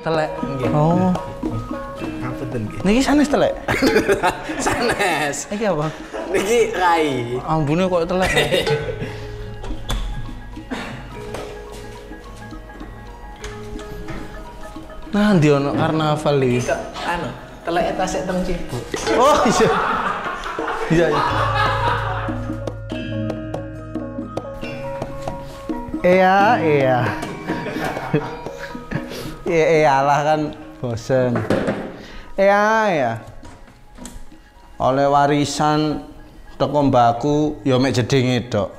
Telek. Nggih. Oh. Ngapunten nggih. Niki sanes telek. Sanes. Iki apa? Niki rai. Ambune kok telek. Nah, ndi ono karnaval iki? Anu, telek tasik teng Cibuk. Oh, iya. Iya, iya. Iya, iya. Iya, iyalah kan bosen. Iya, iya. Oleh warisan teko mbakku ya mek jedinge tok.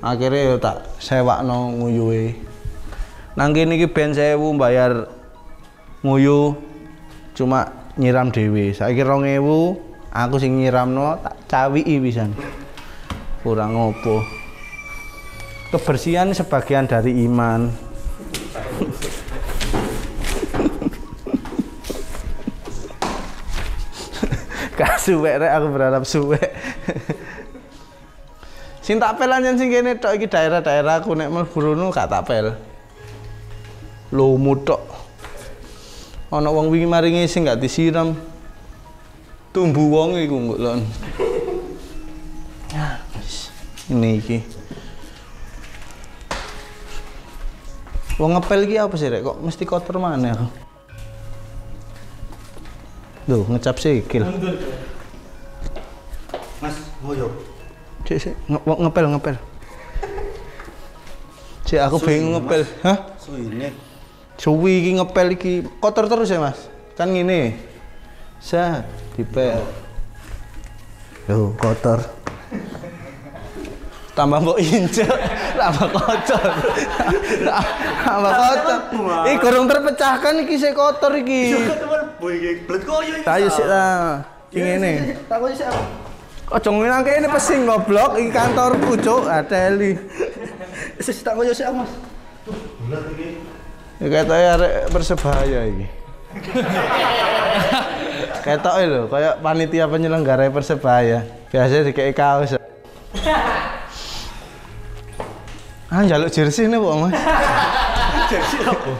Akhirnya ya tak sewakno nguyuhe. Nang kene iki ben 1000 bayar nguyu cuma nyiram dhewe. Saiki 2000 aku sing nyiramno tak cawiki pisan. Kurang ngopo. Kebersihan sebagian dari iman. Gak suwek rek aku berharap suwek. sing tak pel anjen sing kene tok iki daerah-daerah aku nek mlebu rono gak tak pel. Lumut tok. Ana wong wingi maringi sing gak disiram. Tumbu wong iku mbok lon. Wis. Ini iki. Wong ngepel iki apa sih rek kok mesti kotor mana aku? Duh, ngecap sikil. Cek sik nge ngepel ngepel. Cek aku bingung ngepel. Hah? Suwine. Suwi iki ngepel iki kotor terus ya, Mas? Kan ngene. Sa, dipel. Loh, kotor. Tambah mbok injek, tambah kotor. tambah kotor. Ih, gorong terpecahkan iki sik kotor iki. boy iki blet koyo iki. Ayo sik ta. Iki ngene. Takon sik apa? Ojo nang kene pesing goblok iki kantorku, Cuk. Ateli. Wis tak koyo sik Mas. Ya ketoke arek persebaya iki. Ketoke lho, kayak panitia penyelenggara persebaya. Biasanya dikei kaos. Ah, njaluk jersey nih, Pak, Mas. Jersey apa?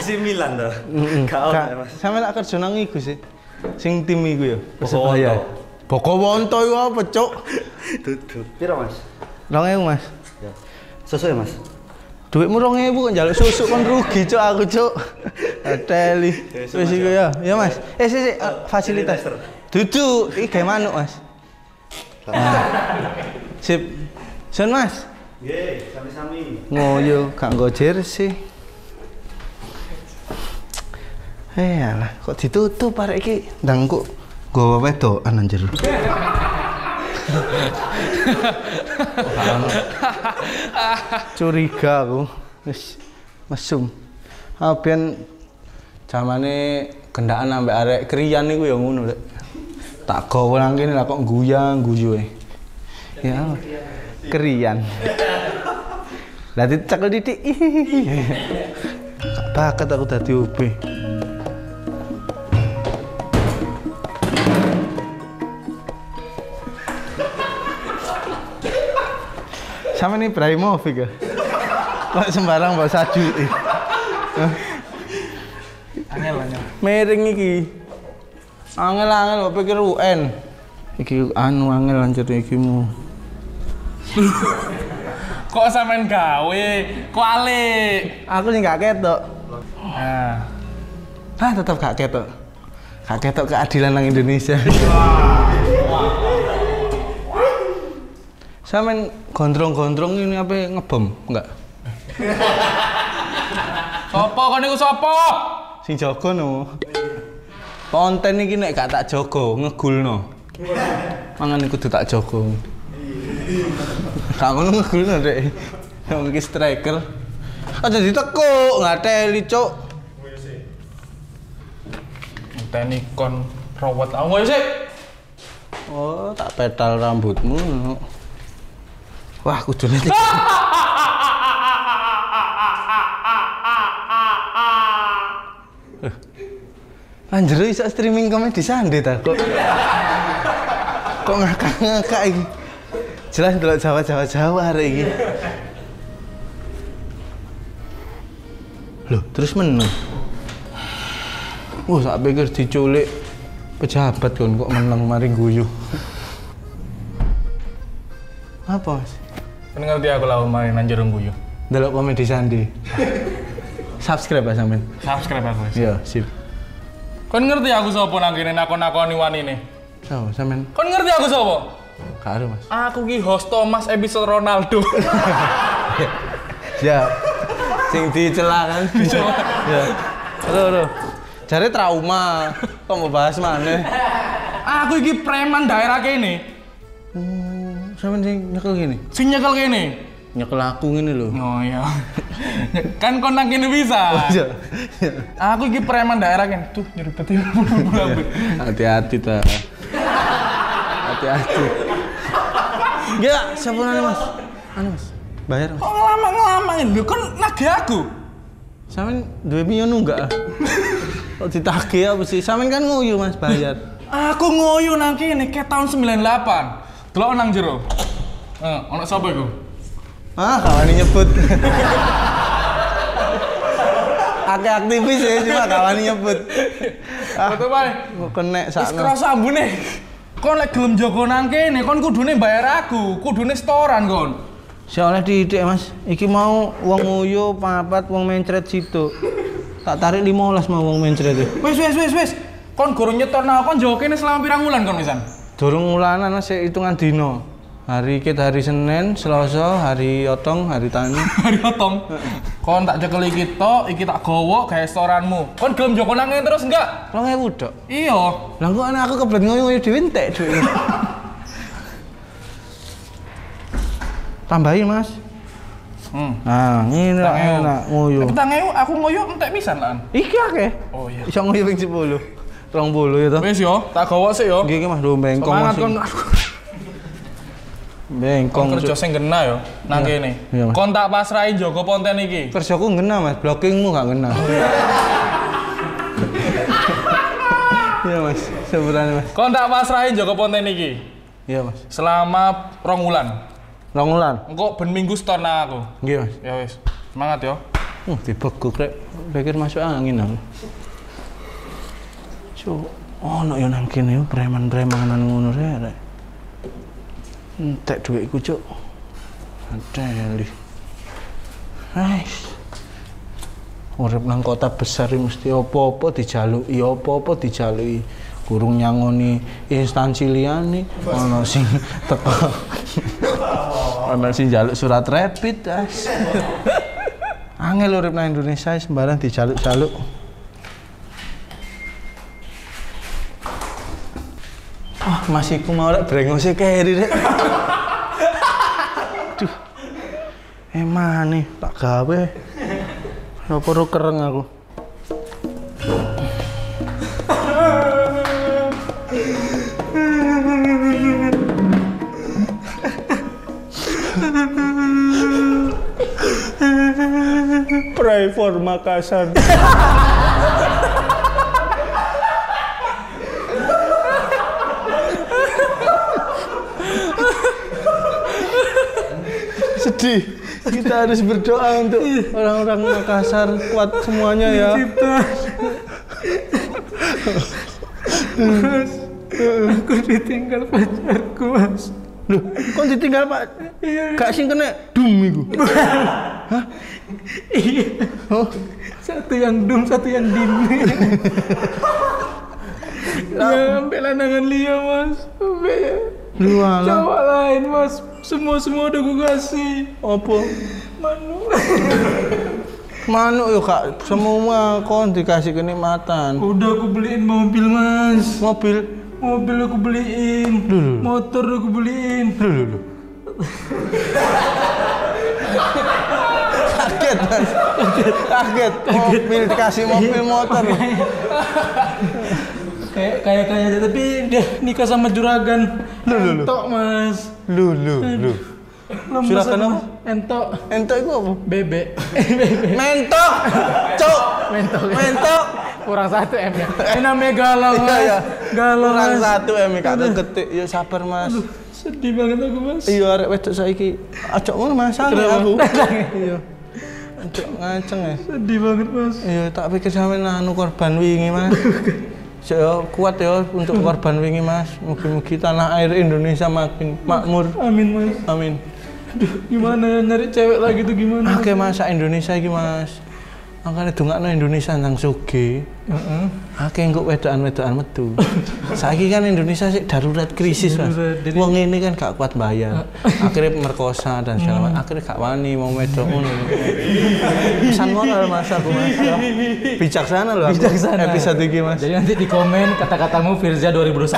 AC Milan to. Gak ono ya, Mas. Sampe lak kerja nang iku sih. Sing tim iku ya, Persebaya. Bokowonto iku apa, Cuk? Duduk. Piro, Mas? 2000, Mas. Ya. Sesuai, Mas. Duitmu 2000 kok njaluk susu kan rugi, Cuk, aku, Cuk. Ateli. Wis iku ya. Ya, Mas. Eh, sih, sih, eh, fasilitas. Dudu, iki gawe manuk, Mas. Sip. Sun, Mas. Nggih, sami-sami. Ngoyo, gak nggo jersey. Eh, alah, kok ditutup arek iki? Ndang kok nggo wedokan anjir. Curiga aku. Wis mesum. Ah ben zamane gendaan ambek arek kriyan iku ya ngono lek. Tak gawe nang kene lah kok guyang guyu e. Ya. Kriyan. Lah dicekel titik. Gak bakat aku dadi OB. Sama nih Ibrahimovic ya. Kok sembarang bawa saju. Angel angel. Miring iki. Angel-angel kok pikir UN. Iki anu angel anjir iki mu. Kok sampean gawe? Kuali. Aku sih gak ketok. Nah, Ah, tetap gak ketok. Gak ketok keadilan nang Indonesia. Sampean gondrong-gondrong ini apa ngebom? Enggak. sopo kon niku sopo? Sing jaga no. Konten iki nek gak tak jaga, ngegulno. Mangan kudu tak jaga. Gak ngono ngegulno rek. Yang iki striker. Aja ditekuk, ngateli, Cuk. Teni kon rawat aku sih. Oh, tak pedal rambutmu. Wah, kudune. Anjir iso streaming komedi sandi ta kok. Kok ngakak-ngakak iki. Jelas ndelok Jawa-Jawa Jawa arek iki. Loh, terus meneng. Wah, tak pikir diculik pejabat kon kok menang mari guyu. Apa, Mas? Kan ngerti aku lah main nang jero guyu. Delok komedi Sandi. Subscribe ya sampean. Subscribe aku. Iya, sip. Kon ngerti aku sapa nang kene nakon-nakoni wanine. So, sampean Kon ngerti aku sapa? karo, Mas. Aku ki host Thomas episode Ronaldo. Ya. Sing dicela kan. Ya. Aduh, aduh. Jare trauma. Kok mau bahas mana? aku iki preman daerah kene. Oh, sampean sing nyekel gini. Sing nyekel kene. Nyekel aku ngene lho. Oh iya. kan kon nang kene bisa. Iya. Aku iki preman daerah kene. Tuh nyeribet ya. Hati-hati ta. Hati-hati. Gila, siapa nanya mas? Anu mas, bayar mas. Kok ngelama-ngelamain lho kon nagih aku. Sampean duwe piye nunggak? Kok ditagih apa sih? Sampean kan nguyu mas, bayar. Aku ngoyo nang kene ke tahun 98. Delok nang jero. Eh, ono sapa iku? Ah, kawan nyebut. Akeh aktivis ya, cuma kawan nyebut. Ah, Foto bae. kok kena Wis sakno. kerasa ambune. Kon lek gelem jaga nang kene, kon kudune bayar aku, kudune setoran kon. Soalnya didik mas, iki mau uang nguyu, papat, uang mencret situ. Tak tarik 15 mau uang mencret itu. Wis wis wis wis. Kon gurung nyetorno kon jaga kene selama pirang wulan kon pisan? Durung mulanan mas, hitungan dino. Hari kita hari Senin, Selasa, hari Otong, hari Tani. Hari otong. Kon tak cekel iki tok, iki tak gowo gawe setoranmu. Kon gelem jaga nang kene terus enggak? Rong ewu dok. Iya. Lah kok anak aku kebelet nguyu-nguyu dhewe entek duit. Tambahin mas. Hmm. Nah, ini lah enak nguyu. Petang ewu aku ngoyo entek pisan lan. Iki akeh. Oh iya. Iso nguyu ping 10. Rong puluh ya toh. Wis yo, tak gowo sik yo. Iki mas do bengkong Semangat mas. kon. Bengkong. Kon kerja sing gena yo nang kene. Iya. Kon tak pasrahin jaga konten iki. Kerjaku ngena mas, blockingmu gak ngena. Iya mas, sebutannya mas. Kon tak pasrahin jaga konten iki. Iya mas. Selama rong wulan. Rongulan. Engko ben minggu store nang aku. Iya mas. Ya wis. Semangat yo. Uh, dibeguk rek. Pikir masuk angin aku. Cuk, oh no yo nang kene yo preman-premanan ngono rek. Entek dhuwitku cuk. Adeli. Ais. Urip nang kota besar mesti apa-apa dijaluki, apa-apa dijaluki. Kurung nyangoni instansi liyane, ana sing teko. ana sing jaluk surat rapid, as. Angel urip nang Indonesia sembarang dijaluk-jaluk. Wah, masih ku mau rek brengose keri rek. Duh. Emang nih, tak gawe. Ya perlu kereng aku. Pray for Makassar. Sedih. Kita harus berdoa untuk orang-orang Makassar kuat semuanya ya. Aku ditinggal pacarku, Mas. Loh, kok ditinggal Pak? Gak sing kena dum iku. Iya. Oh, Satu yang dum, satu yang dim. ya, sampai lanangan Lia, Mas. Sampai lu alah. cowok lain, Mas. Semua-semua udah gue kasih. Apa? Manu. Manuk yo Kak, semua kon dikasih kenikmatan. Udah aku beliin mobil, Mas. Mobil. Mobil aku beliin. Loh. Motor aku beliin. Loh, loh. Kaget, Mas. Kaget. Mobil dikasih mobil motor. Kayak kayak kayak aja tapi dia nikah sama juragan. Loh, loh. Entok, Mas. Lu lu lu. Juragan apa? Entok. Entok iku apa? Bebek. Mentok. Cuk. Mentok. Mentok. Kurang satu M ya. Namanya galau, Mas. Iya, iya. Galau, Kurang Mas. satu em kak ketik. Ya sabar, Mas. Sedih banget aku, Mas. Iya arek wedok saiki. Aja ngono Mas, sange Kenapa? aku. Iya. Ngaceng ya. Sedih banget mas. Iya, tak pikir sampe anu korban wingi, Mas. Yo, kuat ya untuk korban wingi, Mas. Mugi-mugi tanah air Indonesia makin makmur. Amin mas. Amin. Aduh gimana ya nyari cewek lagi tuh gimana? Oke, Mas, sak Indonesia iki, Mas. Makanya dongakno Indonesia nang sugih. Heeh. Akeh engko wedokan-wedokan metu. Saiki kan Indonesia sih darurat krisis, Mas. Wong ini kan gak kuat bayar. Akhirnya merkosa dan segala macam. Akhirnya gak wani mau wedok ngono. Pesan moral Mas aku, Mas. Bijaksana loh aku. Bijaksana. Episode iki, Mas. Jadi nanti di komen kata-katamu Firza 2021.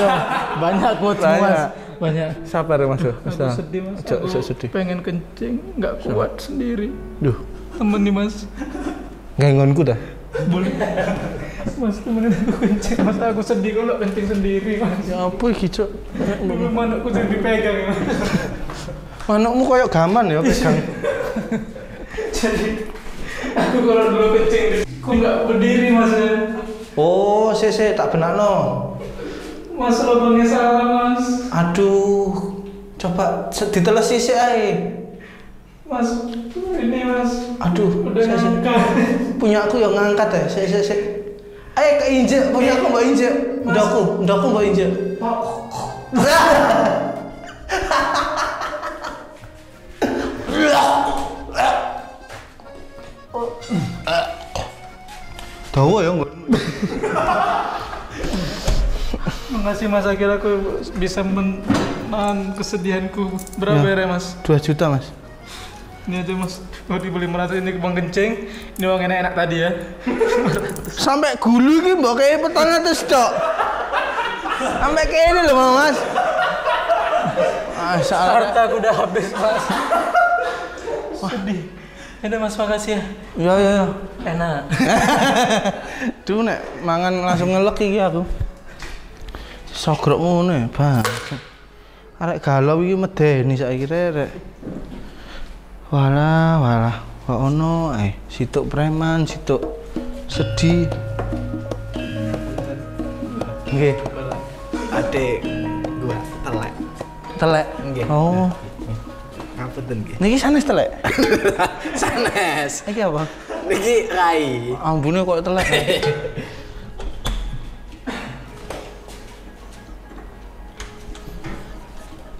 Ya, banyak quotes mas. Banyak. Sabar ya, Mas. Aku Ustaz. sedih mas. Ojo, Aku sedih. Pengen kencing, nggak kuat sendiri. Duh, Temen nih mas. ngengonku dah. Boleh. Mas temenin aku kencing. Mas aku sedih kalau kencing sendiri mas. Ya apa iki, Cuk? Dulu manukku jadi dipegang ya mas. Manukmu koyo gaman ya pegang. Jadi aku kalau dulu kencing, aku nggak berdiri mas ya. Oh, sese tak benakno. Mas lubangnya salah mas. Aduh. Coba se- diteles sisik ae. Mas ini mas. Aduh, Udah sese. ngangkat. Punya aku yang ngangkat ya. Sik sik sik. Ayo keinjek, punya aku mbak injek. Udah aku, udah aku mbak injek. Tahu ya nggak? Makasih mas akhirnya aku bisa menahan kesedihanku. Berapa ya, mas? 2 juta mas. Ini aja mas. Oh dibeli merata ini bang kencing. Ini uang enak-enak tadi ya. Sampai gulu ki mbok kayak petang atas dok. Sampai kayak ini loh mas. Ah. Harta aku udah habis mas. Sedih. Ini mas makasih ya. Ya ya ya. Enak. Duh nek mangan langsung ngelek iki aku. Sogrok ngono Bang. Arek galau iki medeni saiki rek. Walah, walah. Kok ono eh situk preman, situk sedih. Nggih, Adik gua telek. telek. Nggih. Oh, Ngapunten nggih. niki sanes telek. Sanes. Iki apa? Niki Rai. Ambune kok telek.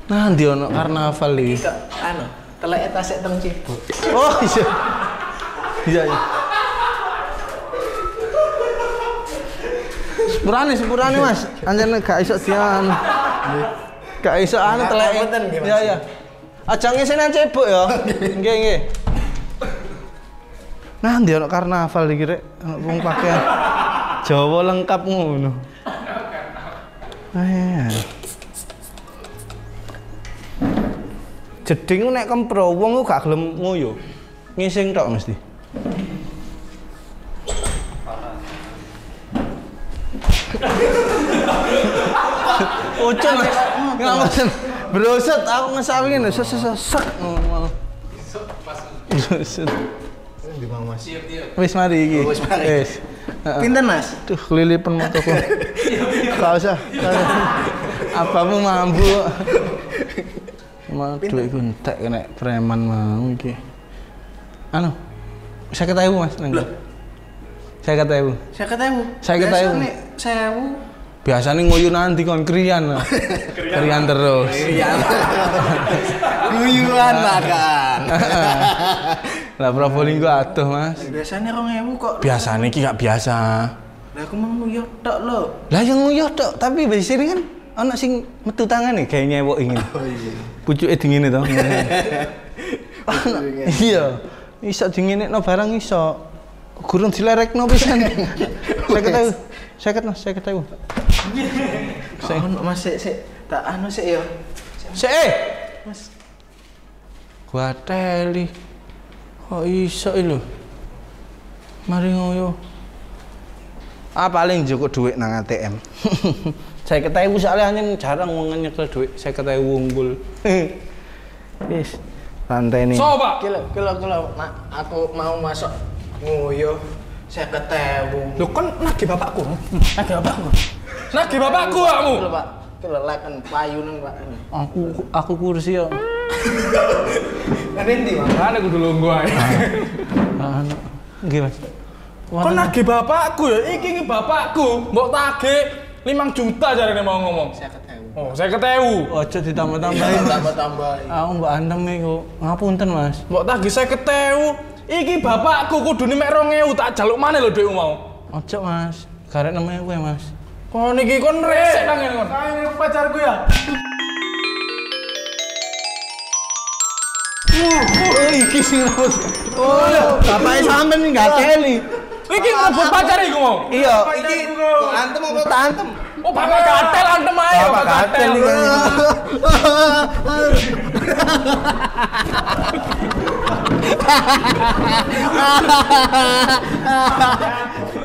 Nah, ndi ono karnaval iki? Kok anu, teleke tasik teng cibuk. Oh iya. Iya iya. Sepurane, sepurane Mas. Anjene gak iso dian. Gak iso anu telek. Ngapunten nggih, Mas. Iya iya. Aja ngisinan cebok ya. Nggih nggih. Nah, ndi ono karnaval iki rek, ono wong pakaian Jawa lengkap ngono. Ah, Jeding nek kempro wong gak gelem ngoyo. Ngising tok mesti. Ucun lah. Ngapain? Broset aku ngesawi ngene ses ses sek. Broset. Di Mang Mas. Wis mari iki. Oh, wis mari. Pinten Mas? Duh, kelilipan motoku. Gak usah. gak usah. Apamu mampu. Cuma duit ku entek kena preman mau iki. Anu. Saya ketahui Mas. nang. Saya ketahui. Saya ketemu. Saya ketemu. Biasane sewu. Biasanya nguyu nanti kon krian. krian terus. Iya. Guyuan lah kan. Lah Probolinggo aduh Mas. Biasanya 2000 kok. Biasanya iki gak biasa. Lah aku mau nguyuh tok lho. Lah yang nguyuh tok, tapi biasanya kan ana sing metu tangan nih kayak nyewok ingin. Oh iya. Pucuke dingine to. Iya. Iso dinginekno barang iso. Gurung dilerekno pisan. Saya ketahu. Saya ketahu, saya ketahu. Kok ono Mas sik sik tak anu sik ya. Sik eh. Mas. Gua teli. Kok iso lho. Mari ngoyo. Ah paling cukup duit nang ATM. saya ketahui soalnya hanya jarang nyekel duit. Saya ketahui unggul. Wis. Santai nih. Coba. Kilo kilo kilo nak aku mau masuk nguyuh saya ketemu. Loh kan nagih bapakku. Nagih bapakku. Nagih bapakku kamu. Kilo Pak. Kilo lek kan payu nang Pak. Aku aku kursi ya. Mas? Mana kudu lungguh ae. Anu, nggih Kon nagih bapakku ya, iki iki bapakku. Mbok tagih 5 juta jarene mau ngomong. Saya ketemu. Oh, saya ketemu. Ojo ditambah-tambahin. Mas. Tambah-tambah. Aku mbak antem iku. Ngapunten, Mas. Mbok saya ketemu. Iki bapakku kudu mek 2000 tak jaluk mana lho dhekmu mau. Ojo, Mas. Garek namanya gue, Mas. Kon iki kon resek nang ngene kon. Kayak pacarku ya. Oh, iki Mas. Oh, bapaknya sampean nih nggak teli. Iki ngebut pacar iku mau. Iya. Iki antem apa tak antem? Oh, bapak gatel antem ae, bapak gatel.